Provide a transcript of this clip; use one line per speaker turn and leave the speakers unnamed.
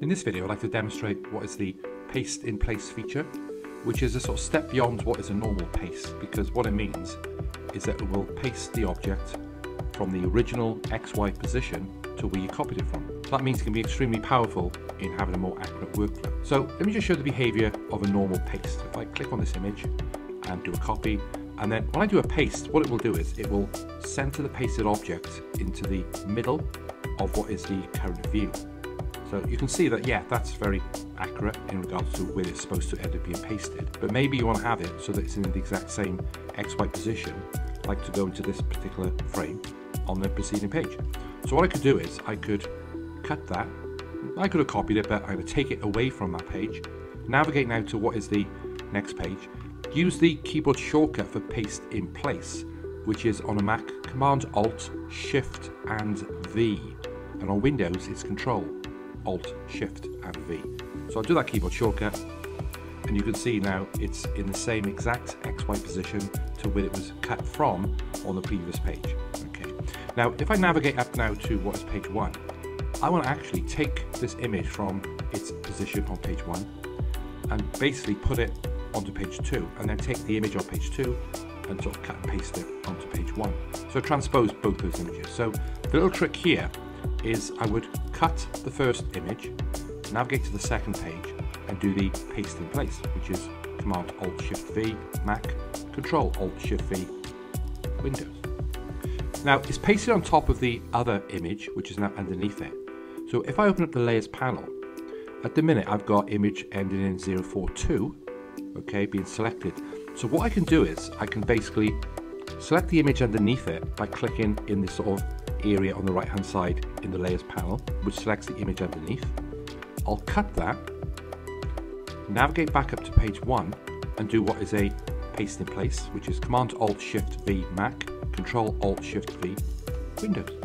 In this video, I'd like to demonstrate what is the paste in place feature, which is a sort of step beyond what is a normal paste, because what it means is that it will paste the object from the original XY position to where you copied it from. So that means it can be extremely powerful in having a more accurate workflow. So let me just show the behavior of a normal paste. If I click on this image and do a copy, and then when I do a paste, what it will do is it will center the pasted object into the middle of what is the current view. So you can see that, yeah, that's very accurate in regards to where it's supposed to end up being pasted. But maybe you want to have it so that it's in the exact same XY position, like to go into this particular frame on the preceding page. So what I could do is I could cut that. I could have copied it, but I would take it away from that page, navigate now to what is the next page, use the keyboard shortcut for paste in place, which is on a Mac, Command Alt, Shift and V. And on Windows, it's Control Alt, Shift and V. So I'll do that keyboard shortcut and you can see now it's in the same exact XY position to where it was cut from on the previous page. Okay. Now if I navigate up now to what is page one, I want to actually take this image from its position on page one and basically put it onto page two and then take the image on page two and sort of cut and paste it onto page one. So transpose both those images. So the little trick here is I would cut the first image, navigate to the second page, and do the paste in place, which is Command Alt Shift V, Mac, Control Alt Shift V, Windows. Now it's pasted on top of the other image, which is now underneath it. So if I open up the layers panel, at the minute I've got image ending in 042, okay, being selected. So what I can do is I can basically select the image underneath it by clicking in this sort of area on the right hand side in the layers panel, which selects the image underneath. I'll cut that, navigate back up to page one and do what is a paste in place, which is Command Alt Shift V Mac, Control Alt Shift V Windows.